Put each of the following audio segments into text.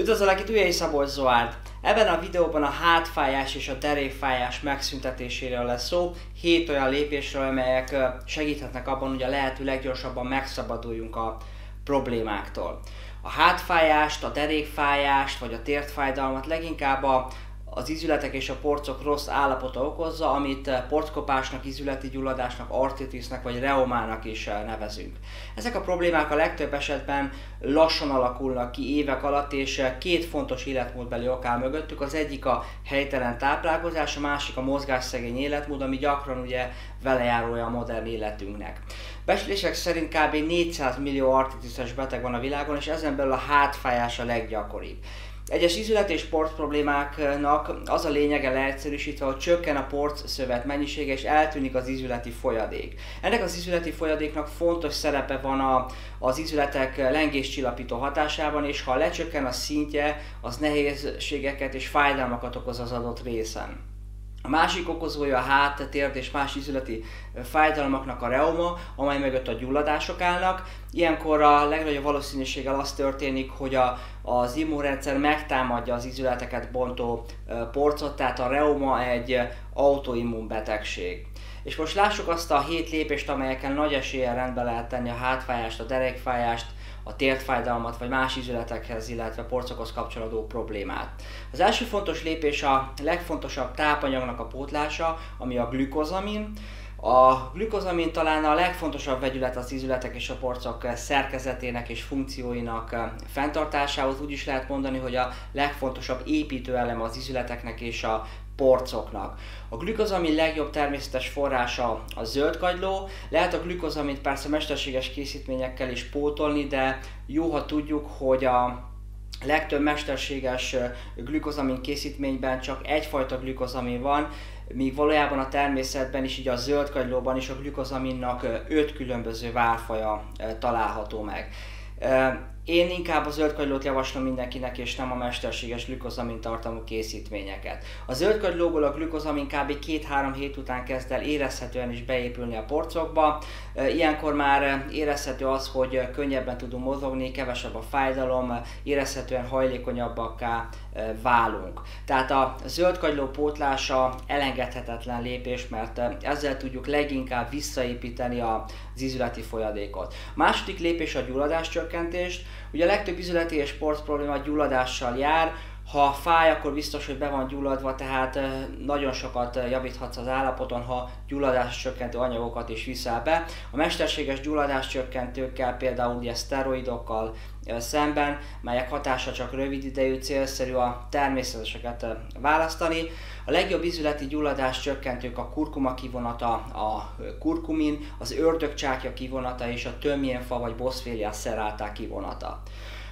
Üdvözöllek itt Ujjai Szabolcs Zoárd! Ebben a videóban a hátfájás és a derékfájás megszüntetéséről lesz szó, hét olyan lépésről, amelyek segíthetnek abban, hogy a lehető leggyorsabban megszabaduljunk a problémáktól. A hátfájást, a derékfájást vagy a tértfájdalmat leginkább a az izületek és a porcok rossz állapota okozza, amit eh, porckopásnak, izületi gyulladásnak, artritisnek vagy reumának is eh, nevezünk. Ezek a problémák a legtöbb esetben lassan alakulnak ki évek alatt, és eh, két fontos életmódbeli ok áll mögöttük. Az egyik a helytelen táplálkozás, a másik a mozgásszegény életmód, ami gyakran ugye velejárója a modern életünknek. Becslések szerint kb. 400 millió artritises beteg van a világon, és ezen belül a hátfájás a leggyakoribb. Egyes ízület és port problémáknak az a lényege leegyszerűsítve, hogy csökken a port szövet mennyisége és eltűnik az ízületi folyadék. Ennek az ízületi folyadéknak fontos szerepe van a, az ízületek lengéscsillapító hatásában, és ha lecsökken a szintje, az nehézségeket és fájdalmakat okoz az adott részen. A másik okozója a hát, térd és más ízületi fájdalmaknak a reuma, amely mögött a gyulladások állnak. Ilyenkor a legnagyobb valószínűséggel az történik, hogy a, az immunrendszer megtámadja az ízületeket bontó porcot, tehát a reuma egy autoimmun betegség. És most lássuk azt a hét lépést, amelyeken nagy eséllyel rendbe lehet tenni a hátfájást, a derekfájást, a tértfájdalmat vagy más izületekhez, illetve porcokhoz kapcsolódó problémát. Az első fontos lépés a legfontosabb tápanyagnak a pótlása, ami a glükozamin. A glükozamin talán a legfontosabb vegyület az ízületek és a porcok szerkezetének és funkcióinak fenntartásához. Úgy is lehet mondani, hogy a legfontosabb építőelem az ízületeknek és a porcoknak. A glükozamin legjobb természetes forrása a zöldkagyló, lehet a glükozamint persze mesterséges készítményekkel is pótolni, de jó, ha tudjuk, hogy a legtöbb mesterséges glükozamin készítményben csak egyfajta glükozamin van, míg valójában a természetben is, így a zöldkagylóban is a glükozaminnak öt különböző válfaja található meg. Én inkább a zöldkagylót javaslom mindenkinek, és nem a mesterséges glükozamin tartalmú készítményeket. A zöldkagylóból a glükozamin kb. 2-3 hét után kezd el érezhetően is beépülni a porcokba. Ilyenkor már érezhető az, hogy könnyebben tudunk mozogni, kevesebb a fájdalom, érezhetően hajlékonyabbakká válunk. Tehát a zöldkagyló pótlása elengedhetetlen lépés, mert ezzel tudjuk leginkább visszaépíteni az izületi folyadékot. Második lépés a gyulladás csökkentést. Ugye a legtöbb üzleti és sport probléma gyulladással jár, ha fáj, akkor biztos, hogy be van gyulladva, tehát nagyon sokat javíthatsz az állapoton, ha gyulladás csökkentő anyagokat is viszel be. A mesterséges gyulladás csökkentőkkel, például ugye szteroidokkal szemben, melyek hatása csak rövid idejű, célszerű a természeteseket választani. A legjobb izületi gyulladás csökkentők a kurkuma kivonata, a kurkumin, az ördögcsákja kivonata és a tömjénfa vagy boszfélia szerálták kivonata.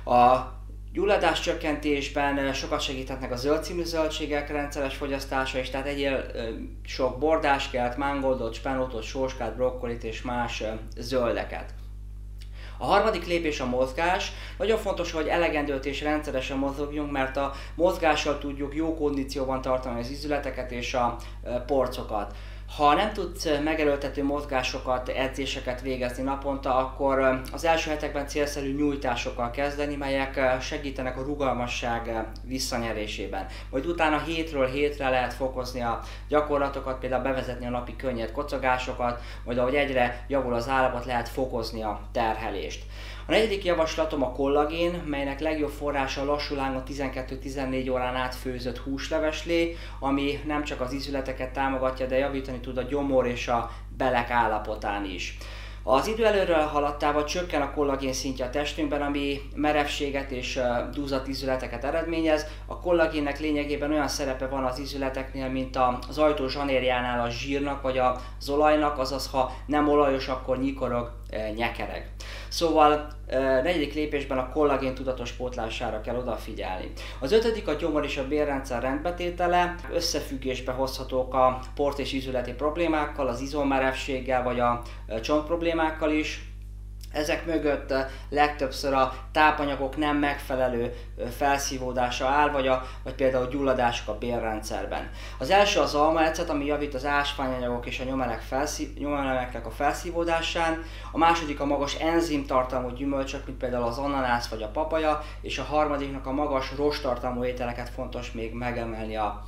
A Gyulladás csökkentésben sokat segíthetnek a zöld című zöldségek rendszeres fogyasztása is, tehát egyél sok bordáskelt, mangoldot, spenótot, sóskát, brokkolit és más zöldeket. A harmadik lépés a mozgás. Nagyon fontos, hogy elegendőt és rendszeresen mozogjunk, mert a mozgással tudjuk jó kondícióban tartani az izületeket és a porcokat. Ha nem tudsz megerőltető mozgásokat, edzéseket végezni naponta, akkor az első hetekben célszerű nyújtásokkal kezdeni, melyek segítenek a rugalmasság visszanyerésében. Majd utána hétről hétre lehet fokozni a gyakorlatokat, például bevezetni a napi könnyed kocogásokat, majd ahogy egyre javul az állapot, lehet fokozni a terhelést. A negyedik javaslatom a kollagén, melynek legjobb forrása lassú lángon 12-14 órán át főzött húsleveslé, ami nem csak az ízületeket támogatja, de javítani tud a gyomor és a belek állapotán is. Az idő előről haladtával csökken a kollagén szintje a testünkben, ami merevséget és dúzat ízületeket eredményez. A kollagénnek lényegében olyan szerepe van az ízületeknél, mint az ajtó zsanérjánál a zsírnak vagy az olajnak, azaz ha nem olajos, akkor nyikorog, nyekereg. Szóval negyedik lépésben a kollagén tudatos pótlására kell odafigyelni. Az ötödik a gyomor és a bérrendszer rendbetétele, összefüggésbe hozhatók a port és ízületi problémákkal, az izommerevséggel vagy a csont problémákkal is. Ezek mögött legtöbbször a tápanyagok nem megfelelő felszívódása áll, vagy, a, vagy például gyulladások a bélrendszerben. Az első az almaecet, ami javít az ásványanyagok és a nyomelek felszí, nyomeleknek a felszívódásán. A második a magas enzimtartalmú gyümölcsök, mint például az ananász vagy a papaja, és a harmadiknak a magas rostartalmú ételeket fontos még megemelni a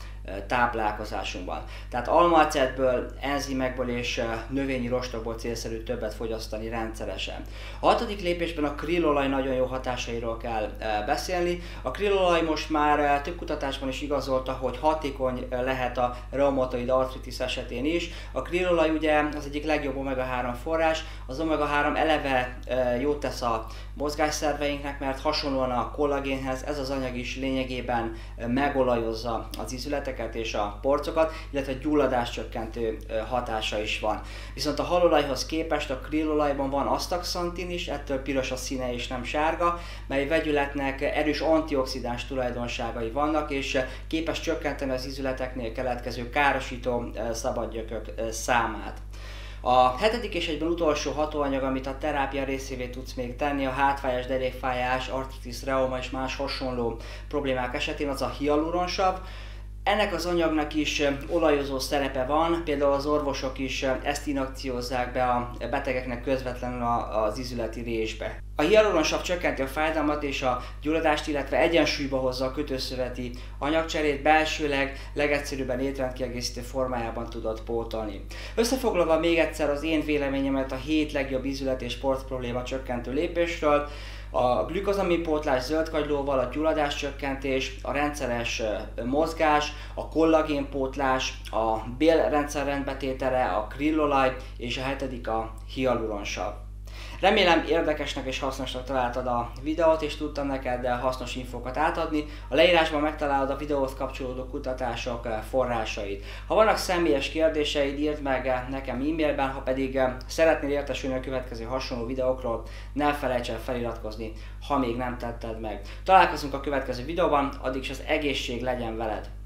táplálkozásunkban. Tehát almacetből, enzimekből és növényi rostokból célszerű többet fogyasztani rendszeresen. A hatodik lépésben a krillolaj nagyon jó hatásairól kell beszélni. A krillolaj most már több kutatásban is igazolta, hogy hatékony lehet a reumatoid artritis esetén is. A krillolaj ugye az egyik legjobb omega-3 forrás, az omega-3 eleve jót tesz a mozgásszerveinknek, mert hasonlóan a kollagénhez ez az anyag is lényegében megolajozza az ízületeket és a porcokat, illetve gyulladás csökkentő hatása is van. Viszont a halolajhoz képest a krillolajban van asztaxantin is, ettől piros a színe és nem sárga, mely vegyületnek erős antioxidáns tulajdonságai vannak, és képes csökkenteni az ízületeknél keletkező károsító szabadgyökök számát. A hetedik és egyben utolsó hatóanyag, amit a terápia részévé tudsz még tenni, a hátfájás, derékfájás, artritis, reuma és más hasonló problémák esetén, az a hialuronsav. Ennek az anyagnak is olajozó szerepe van, például az orvosok is ezt inakciózzák be a betegeknek közvetlenül az izületi résbe. A hialuronsav csökkenti a fájdalmat és a gyulladást, illetve egyensúlyba hozza a kötőszöveti anyagcserét, belsőleg legegyszerűbben étrendkiegészítő formájában tudod pótolni. Összefoglalva még egyszer az én véleményemet a 7 legjobb izület és sport probléma csökkentő lépésről, a glükozamipótlás zöldkagylóval, a gyulladás csökkentés, a rendszeres mozgás, a kollagénpótlás, a bélrendszer rendbetétele, a krillolaj és a hetedik a hialuronsav. Remélem érdekesnek és hasznosnak találtad a videót, és tudtam neked hasznos infókat átadni. A leírásban megtalálod a videóhoz kapcsolódó kutatások eh, forrásait. Ha vannak személyes kérdéseid, írd meg eh, nekem e-mailben, ha pedig eh, szeretnél értesülni a következő hasonló videókról, ne felejts el feliratkozni, ha még nem tetted meg. Találkozunk a következő videóban, addig is az egészség legyen veled!